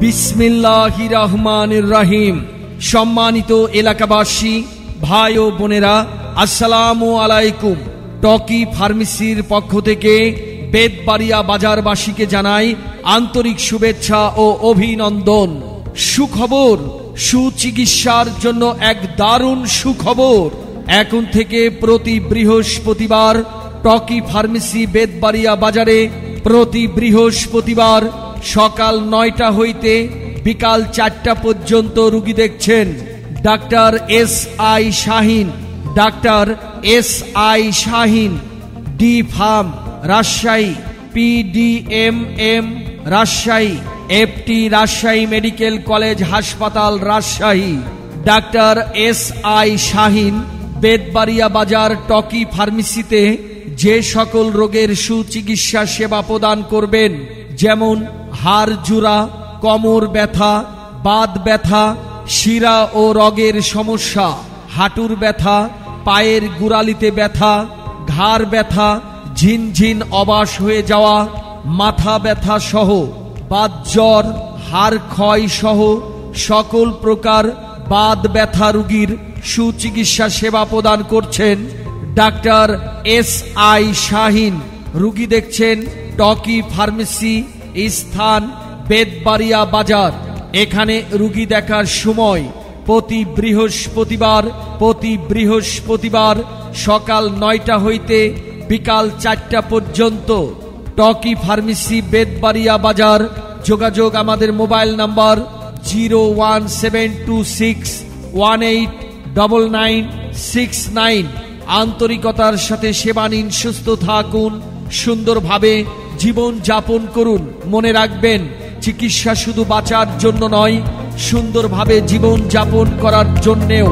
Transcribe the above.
বিসমিল্লাহ রহমানির রাহিম। সম্মানিত এলাকাবাসী, ভাই ও বোনেরা, আসসালাম আলাইকুম। টকি ফার্মেসির পক্ষ থেকে বেদবাড়িয়া বাজারবাসীকে জানাই আন্তরিক শুভেচ্ছা ও অভিনন্দন। সুখবর, সুচিকিৎসার জন্য এক দারুণ সুখবর। এখন থেকে প্রতি বৃহস্পতিবার টকি ফার্মেসি বেদবাড়িয়া বাজারে প্রতি বৃহস্পতিবার সকাল নয়টা হইতে বিকাল চারটা পর্যন্ত রুগী দেখছেন। Doctor S I Shahin, doctor S I Shahin, D pharm, Rajshahi PDM M Rajshahi FT Rajshahi medical college হাসপাতাল Rajshahi. Doctor S I Shahin Bedbaria বাজার টকি ফার্মেসিতে যে সকল রোগের সুচিকিৎসা সেবা প্রদান করবেন, যেমন হাড় জুড়া, কমর ব্যথা বাদ ব্যথা, শিরা ও রগের সমস্যা, হাঁটুর ব্যথা, পায়ের গুড়ালিতে ব্যথা, ঘাড় ব্যথা, ঝিনঝিন অবাস হয়ে যাওয়া, মাথা ব্যথা সহ বাদ জ্বর, হাড় ক্ষয় সহ, সকল প্রকার বাদ ব্যথা রুগীর সুচিকিৎসা সেবা প্রদান করছেন ডাক্তার এস আই শাহিন। রুগী দেখছেন টকি ফার্মেসি স্থান বেদবাড়িয়া বাজার। এখানে রুগী দেখার সময় প্রতি বৃহস্পতিবার প্রতি বৃহস্পতিবার সকাল নয়টা হইতে বিকাল চারটা পর্যন্ত টকি ফার্মেসি বেদবাড়িয়া বাজার। যোগাযোগ আমাদের mobile number zero one seven two six one eight double nine six nine. আন্তরিকতার সাথে সেবা নিন সুস্থ থাকুন, সুন্দরভাবে জীবন যাপন করুন। মনে রাখবেন, চিকিৎসা শুধু বাঁচার জন্য নয়, সুন্দরভাবে জীবন যাপন করার জন্যেও।